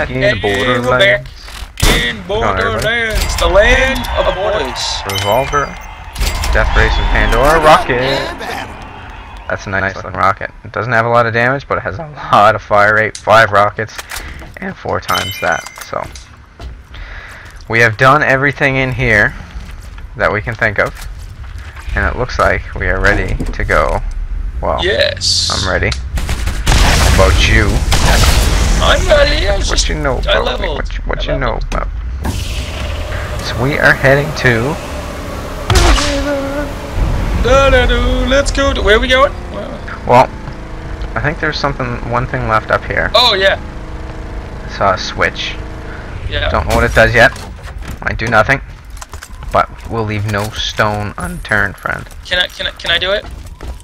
back in the And we're borderlands. In Borderlands, the land of the boys. Revolver. Death Race of Pandora. Rocket. That's a nice looking rocket. It doesn't have a lot of damage, but it has a lot of fire rate. Five rockets and four times that. So we have done everything in here that we can think of. And it looks like we are ready to go. Well, Yes. I'm ready. How about you? I'm was What you know about me? What you, what you know about? So we are heading to Let's go. To, where are we going? Well. I think there's something, one thing left up here. Oh yeah, I saw a switch. yeah. Don't know what it does yet. Might do nothing. But we'll leave no stone unturned, friend. Can I can I can I do it?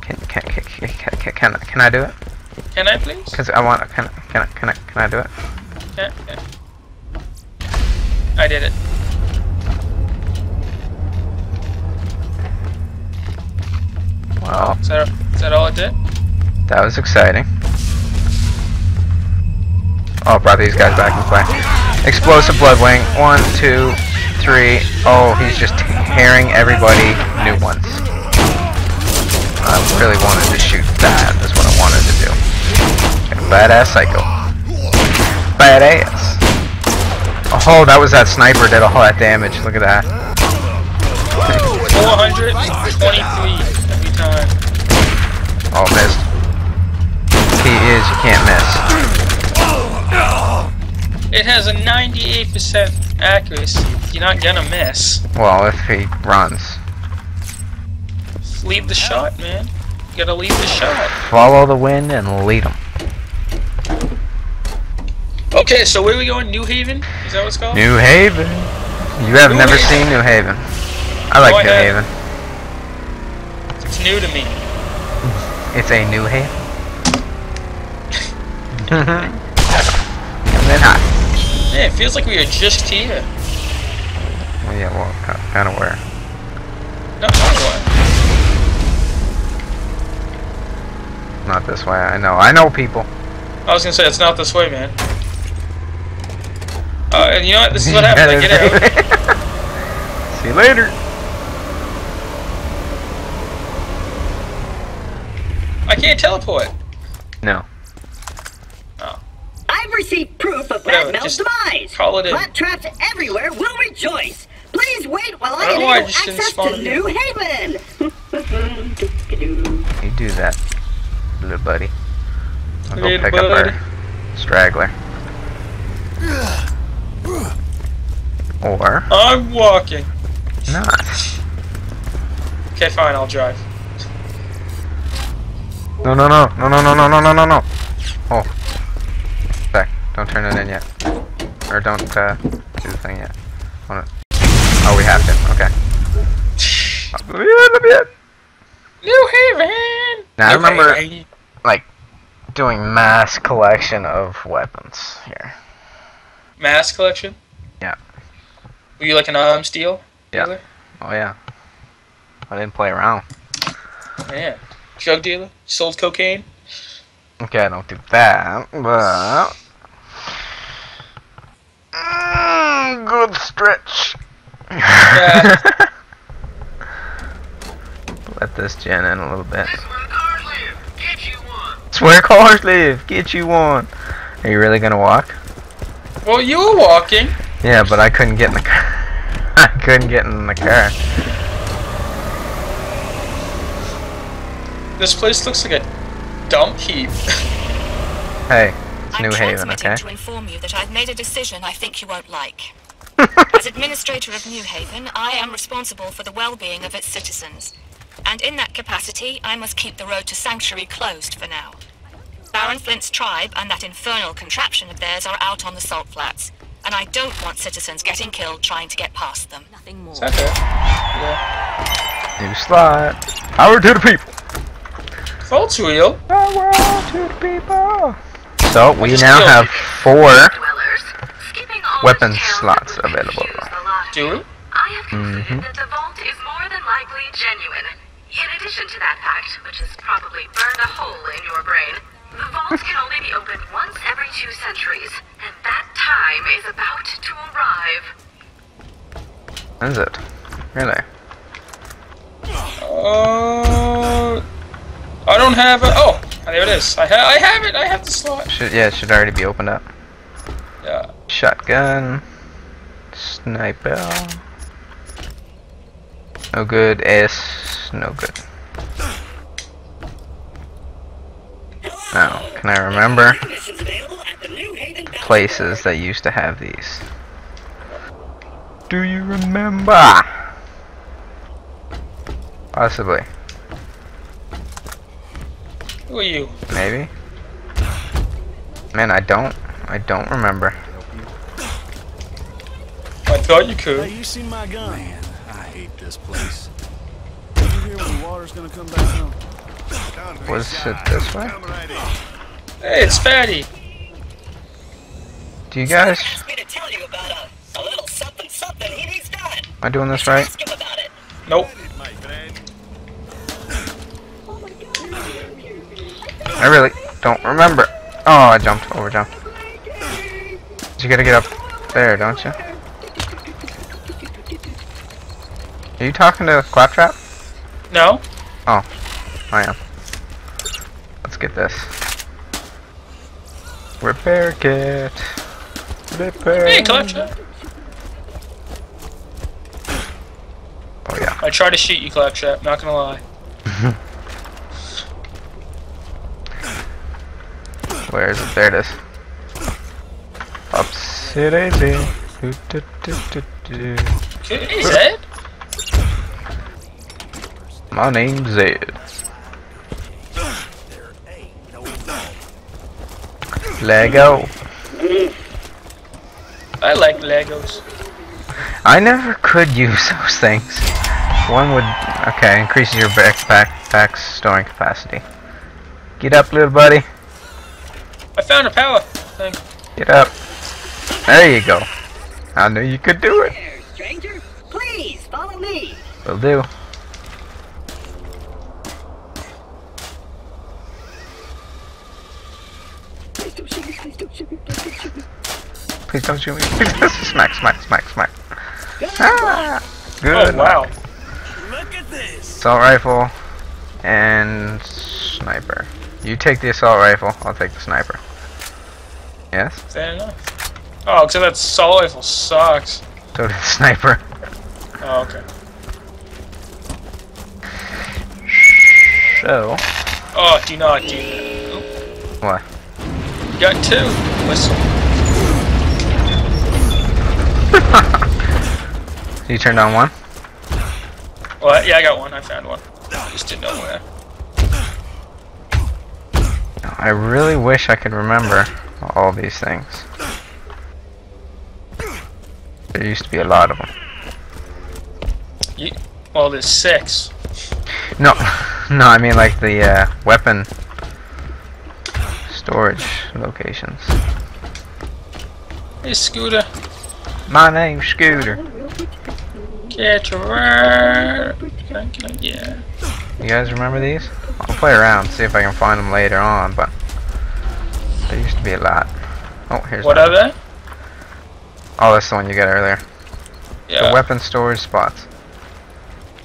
Can can can can, can, can, can I do it? Can I please? Cause I want. Can can I- can I can I do it? Can, can. I did it. Well, Is that is that all it did? that was exciting. Oh, brought these guys back in play. Explosive Bloodwing. One, two, three. Oh, he's just tearing everybody new ones. I really wanted to shoot that. That's what I wanted to do. Okay, badass psycho. Badass. Oh, that was that sniper did all that damage. Look at that. 423 every time. Oh, missed. He is. You can't miss. It has a 98% accuracy. You're not gonna miss. Well, if he runs. Leave the shot, man. You gotta leave the shot. Follow the wind and lead him. Okay, so where are we going? New Haven? Is that what it's called? New Haven. You have New never Haven. seen New Haven. I like Oh, New have. Haven. It's new to me. It's a New Haven. and then high. Yeah, it feels like we are just here. Well, yeah, well, kind of where. No, no, what? Not this way. I know. I know people. I was gonna say it's not this way, man. Uh, and you know what? This is what happens. I get out. See you later. I can't teleport. No. Oh. I've received proof of Whatever, Bad Maw's just demise. call it in. Claptraps everywhere will rejoice. Please wait while I I, don't know why I enable just access spawn to here. New Haven. You do that, little buddy. I'll go Little pick buddy. up our straggler. Or I'm walking. not. Okay, fine. I'll drive. No, no, no, no, no, no, no, no, no, no, no. Oh. Back. Don't turn it in yet. Or don't uh, do the thing yet. Oh, we have to. Okay. New Haven. Now, I remember- Haven. Doing mass collection of weapons here. Mass collection. Yeah. Were you like an arms deal? Yeah. dealer? Oh yeah. I didn't play around. Yeah. Drug dealer. Sold cocaine. Okay, I don't do that, but Mm, good stretch. Yeah. Let this gen in a little bit. Swear cars live, get you one. Are you really gonna walk? Well, you were walking. Yeah, but I couldn't get in the car. I couldn't get in the car. This place looks like a dump heap. Hey, it's I'm New Haven, transmitting okay? to inform you that I've made a decision I think you won't like. As administrator of New Haven, I am responsible for the well-being of its citizens. And in that capacity, I must keep the road to Sanctuary closed for now. Baron Flynt's tribe and that infernal contraption of theirs are out on the salt flats. And I don't want citizens getting killed trying to get past them. Nothing more. Is that fair? Yeah. New slot. Power to the people. Faults wheel. Power to the people. So we just now have four Dwellers, skipping all weapon slots available. choose the Do we? I have concluded Mhm. that the vault is more than likely genuine. In addition to that fact, which has probably burned a hole in your brain, the vault can only be opened once every two centuries, and that time is about to arrive. Is it? Really? Uh, I don't have it. Oh, there it is. I, ha I have it. I have the slot. Should yeah, it should already be opened up. Yeah. Shotgun. Sniper. No good. S. No good. Now, can I remember Missions available at the New Haven Battle places that used to have these? Do you remember? Possibly. Who are you? Maybe. Man, I don't. I don't remember. I thought you Hey, could. you seen my gun? Man, I hate this place. Did you hear when the water's gonna come back on? Was it this way? Hey, it's Fatty. He needs done. Am I doing this right? Ask him about it. Nope. I really don't remember. Oh, I jumped, over jumped. You gotta get up there, don't you? Are you talking to Claptrap? No. Oh, I am. Let's get this. Repair kit. Repair. Hey, Claptrap. Oh yeah. I tried to shoot you, Claptrap. Not gonna lie. Where is it? There it is. Do. Hey, Zed. My name's Zed. Lego. I like Legos. I never could use those things. One would okay increases your backpack pack's storing capacity. Get up, little buddy. I found a power thing. Get up. There you go. I knew you could do it. There, stranger. Please follow me. Will do. Please don't shoot me. Please don't shoot me. Please don't shoot me. Please don't shoot me. smack, smack, smack, smack. Good Ah, good. Oh wow. Look at this! Assault rifle and sniper. You take the assault rifle. I'll take the sniper. Yes. Fair enough. Oh, except that assault rifle sucks. So did the sniper. Oh, okay. So Oh, do not do that. what? You got two. Whistle. You turned on one. Well, yeah, I got one. I found one. Just didn't know where. I really wish I could remember all these things. There used to be a lot of them. You, well, there's six. No, no, I mean like the uh, weapon storage locations. Hey, Scooter. My name's Scooter. Get around. Can I, can I, yeah. You guys remember these? I'll play around, see if I can find them later on, but there used to be a lot. Oh, here's What one. are they? Oh, that's the one you got earlier. Yeah. The weapon storage spots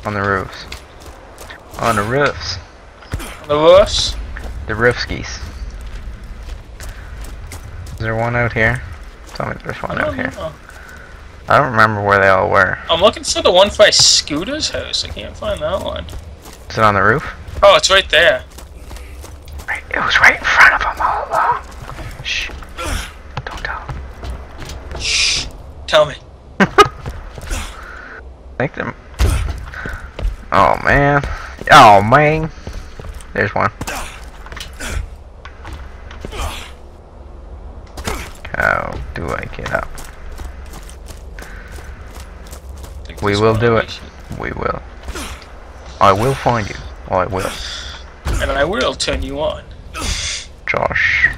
on the roofs. On the roofs. The roofs. The roofskis. Is there one out here? Tell me there's one out don't here. I don't remember where they all were. I'm looking for the one by Scooter's house. I can't find that one. Is it on the roof? Oh, it's right there. It was right in front of them all along. Shh. Don't tell. Shh. Tell me. think them. Oh man. Oh man. There's one. How do I get up? Think We will do it. We will. I will find you. I will. And I will turn you on. Josh.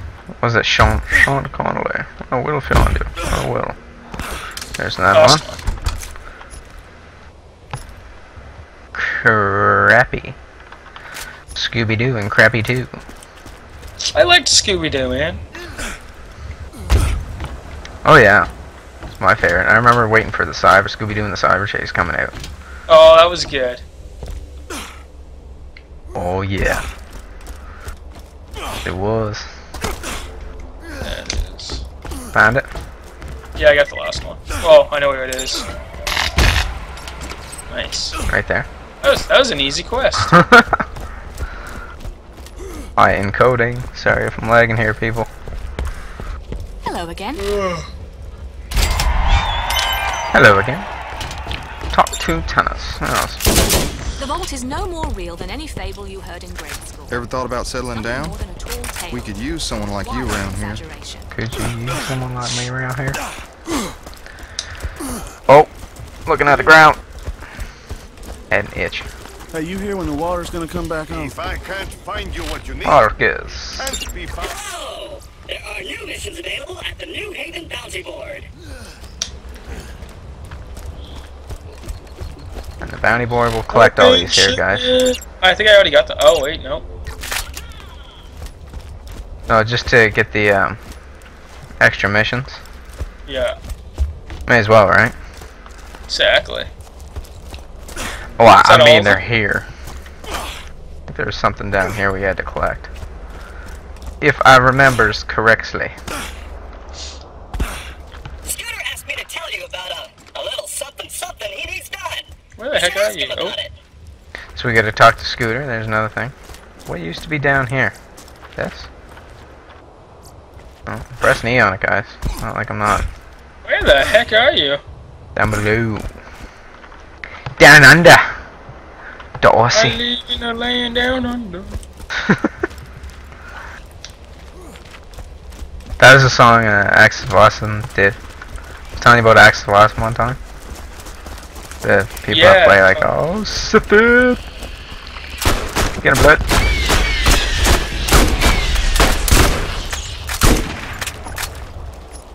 Was it Sean Sean Conway? I will find you. I will. There's that Last one. one. Crappy. Scooby Doo and Crappy Too. I liked Scooby Doo, man. Oh yeah, my favorite. I remember waiting for the cyber Scooby Doo and the cyber chase coming out. Oh, that was good. Oh yeah, it was. That is. Found it. Yeah, I got the last one. Oh, I know where it is. Nice. Right there. That was, that was an easy quest. I encoding. Sorry if I'm lagging here, people. Hello again. Hello again. Top two tennis. Yes. The vault is no more real than any fable you heard in grade school. Ever thought about settling Nothing down? more than a tall tale. We could use someone like you around here. exaggeration. Could you use someone like me around here? Oh, looking at the ground. Had an itch. Hey, you here when the water's gonna come back on? If I can't find you what you need, Marcus. can't be found. Oh, there are new missions available at the New Haven Bounty Board. And the bounty board will collect all these here, guys. I think I already got the. Oh wait, no. No, just to get the um, extra missions. Yeah, May as well, right? exactly. Oh, I, I mean they're here. There was something down here we had to collect. If I remembers correctly. The heck are you? Oh. So we gotta talk to Scooter, there's another thing. What used to be down here? This? Oh, press knee on it, guys. Not like I'm not. where the heck are you? Down below. Down under! Dorsey. I live in a land down under. that a song uh, Axel Watson did. I was telling you about Axel Watson one time. The people that Yeah. play like, oh, sip it! Get him, blood.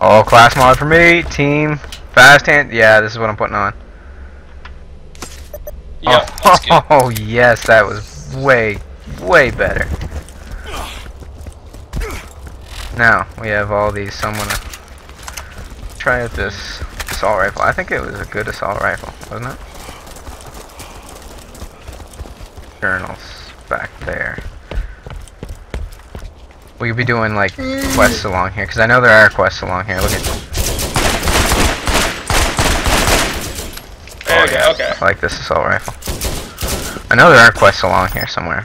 Oh, class mod for me. Team. Fast hand. Yeah, this is what I'm putting on. Yeah, oh, oh, yes, that was way, way better. Now, we have all these, so I'm gonna try out this assault rifle. I think it was a good assault rifle, wasn't it? Journals back there. We'll be doing like quests along here, because I know there are quests along here. Look at we go. Okay. I like this assault rifle. I know there are quests along here somewhere.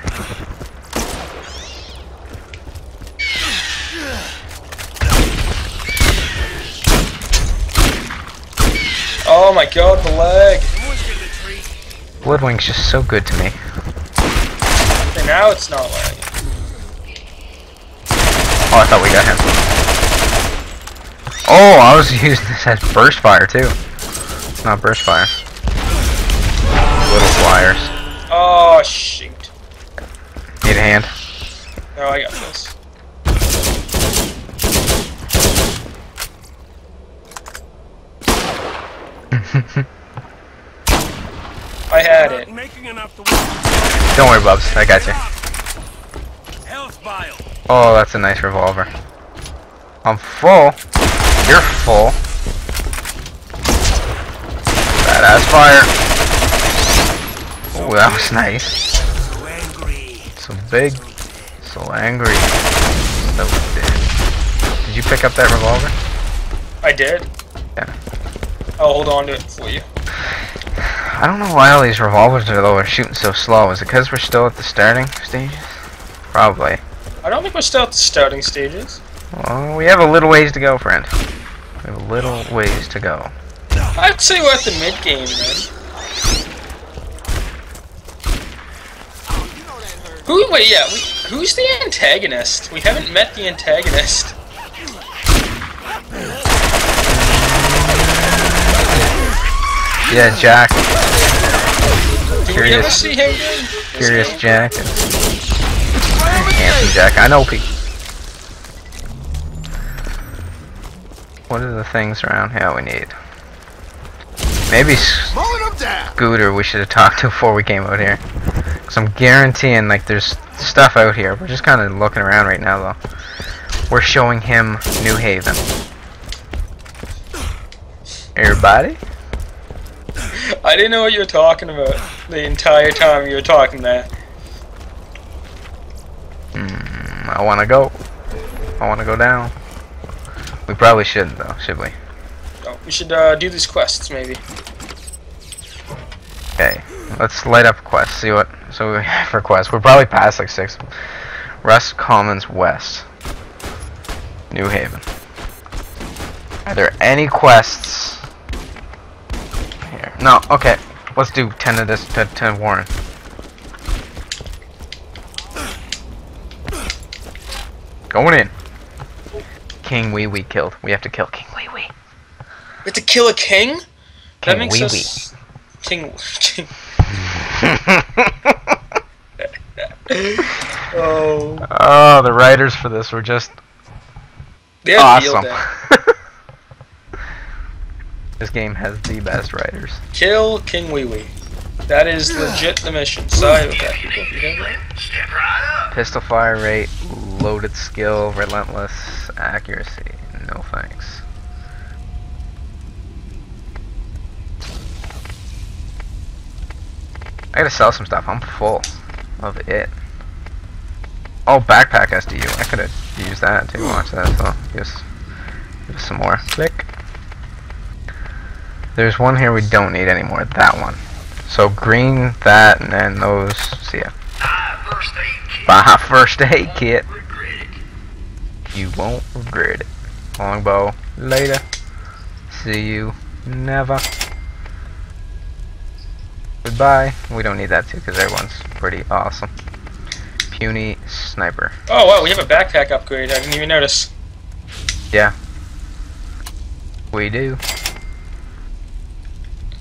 Oh my god, the leg. Bloodwing's just so good to me. Okay, now it's not lagging. Oh, I thought we got him. Oh, I was using this as burst fire too. It's not burst fire. Little flyers. Oh shoot. Need a hand. No, I got this. I had it. Making enough to Don't worry, Bubs. I got you. Oh, that's a nice revolver. I'm full. You're full. Badass fire. Oh, that was nice. So big. So angry. So big. Did you pick up that revolver? I did. Yeah. I'll hold on to it for you. I don't know why all these revolvers are though are shooting so slow. Is it because we're still at the starting stages? Probably. I don't think we're still at the starting stages. Well, we have a little ways to go, friend. We have a little ways to go. I'd say we're at the mid game then. Who? Wait, yeah. We, who's the antagonist? We haven't met the antagonist. Yeah, Jack. Do we ever Curious. see him in Curious game? Jack. Handsome Jack. I know Pete. What are the things around here we need? Maybe Mowing. Scooter we should have talked to before we came out here. Cause I'm guaranteeing like there's stuff out here. We're just kind of looking around right now though. We're showing him New Haven. Everybody? I didn't know what you were talking about the entire time you were talking there. Hmm, I wanna go. I wanna go down. We probably shouldn't though, should we? Oh, we should uh, do these quests maybe. Okay, let's light up quests. See what so we have for quests. We're probably past like six. Rust Commons West, New Haven. Are there any quests? No. Okay, let's do ten of this. Ten, 10 Warren. Going in. King Wee Wee killed. We have to kill King Wee Wee. We have to kill a king? that King makes Wee us king. king. oh, Oh, the writers for this were just they had awesome. field day. this game has the best writers. Kill King Wee Wee. That is legit the mission. Sorry about that, people. You know. Step right up. Pistol fire rate, loaded skill, relentless accuracy. No thanks. I gotta sell some stuff. I'm full of it. Oh, backpack SDU. I could have used that to watch that. So give us, give us some more. Click. There's one here we don't need anymore. That one. So green, that, and then those. See ya. First aid kit. Buy first aid kit. You won't regret it. Longbow, later. See you never. Goodbye. We don't need that too because everyone's pretty awesome. Puny sniper. Oh wow, we have a backpack upgrade. I didn't even notice. Yeah. We do.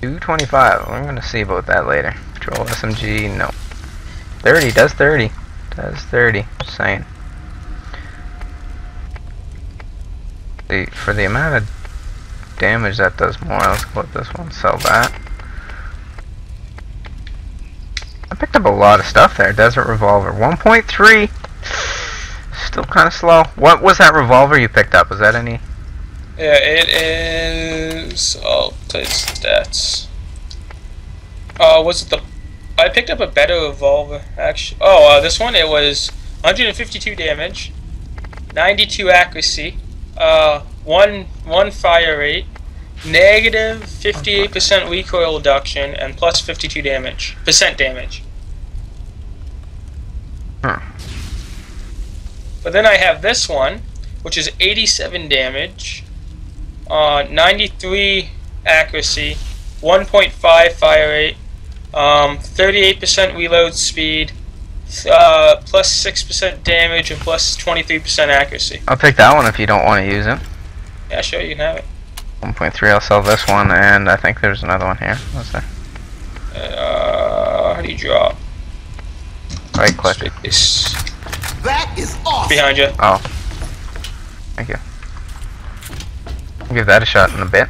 225. We're gonna see about that later. Patrol SMG, no. 30, does 30. Does 30. Just saying. The, for the amount of damage that does more, let's click this one, sell that. I picked up a lot of stuff there. Desert Revolver. 1.3. Still kind of slow. What was that revolver you picked up? Was that any? Yeah, it is. Oh, play stats. Uh, was it the? I picked up a better revolver. Actually, oh, uh, this one it was 152 damage, 92 accuracy, uh, one one fire rate, negative 58% recoil reduction, and plus 52 damage percent damage. Huh. But then I have this one, which is 87 damage, uh, 93 accuracy, 1.5 fire rate, um, 38% reload speed, uh, plus 6% damage, and plus 23% accuracy. I'll take that one if you don't want to use it. Yeah, sure, you can have it. 1.3, I'll sell this one, and I think there's another one here. What's there? Uh, how do you drop? Right click. Space. That is awesome. Behind you. Oh. Thank you. I'll give that a shot in a bit.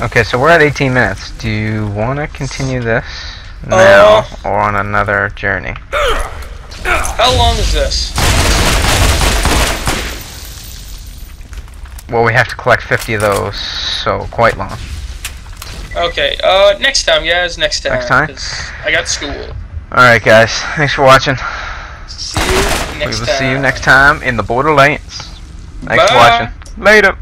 Okay, so we're at 18 minutes. Do you want to continue this now Uh. or on another journey? How long is this? Well, we have to collect 50 of those, so quite long. Okay, uh, next time, guys, next time. Next time? I got school. Alright, guys. Thanks for watching. Next we will time. see you next time in the Borderlands. Thanks for watching. Later.